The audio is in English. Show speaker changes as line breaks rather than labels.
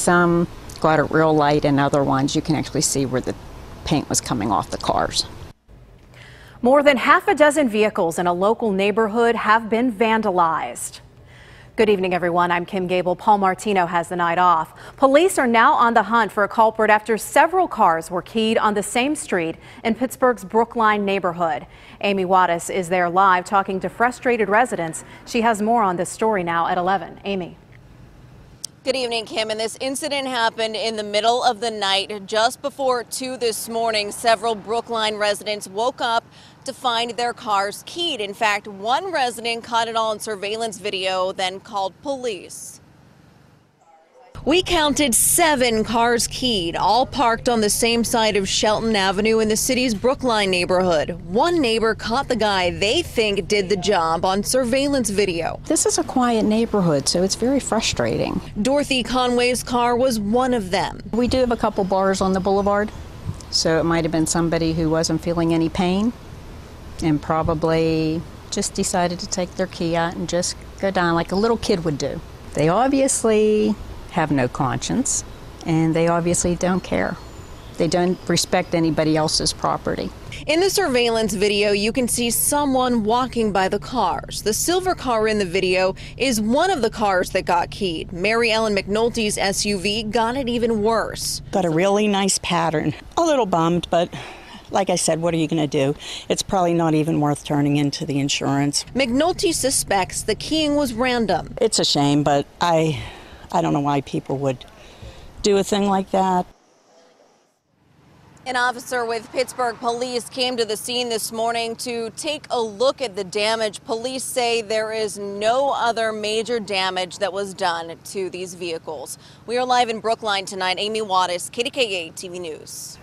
some got at real light, and other ones you can actually see where the paint was coming off the cars.
More than half a dozen vehicles in a local neighborhood have been vandalized. Good evening, everyone. I'm Kim Gable. Paul Martino has the night off. Police are now on the hunt for a culprit after several cars were keyed on the same street in Pittsburgh's Brookline neighborhood. Amy Wadas is there live talking to frustrated residents. She has more on this story now at 11. Amy.
Good evening, Kim. And this incident happened in the middle of the night, just before 2 this morning. Several Brookline residents woke up to find their cars keyed. In fact, one resident caught it all on surveillance video, then called police. We counted seven cars keyed, all parked on the same side of Shelton Avenue in the city's Brookline neighborhood. One neighbor caught the guy they think did the job on surveillance video.
This is a quiet neighborhood, so it's very frustrating.
Dorothy Conway's car was one of them.
We do have a couple bars on the boulevard, so it might have been somebody who wasn't feeling any pain and probably just decided to take their key out and just go down like a little kid would do. They obviously have no conscience and they obviously don't care. They don't respect anybody else's property.
In the surveillance video, you can see someone walking by the cars. The silver car in the video is one of the cars that got keyed. Mary Ellen McNulty's SUV got it even worse.
Got a really nice pattern. A little bummed, but like I said, what are you going to do? It's probably not even worth turning into the insurance.
McNulty suspects the keying was random.
It's a shame, but I, I don't know why people would do a thing like that.
An officer with Pittsburgh police came to the scene this morning to take a look at the damage. Police say there is no other major damage that was done to these vehicles. We are live in Brookline tonight. Amy Wadas, KDKA TV News.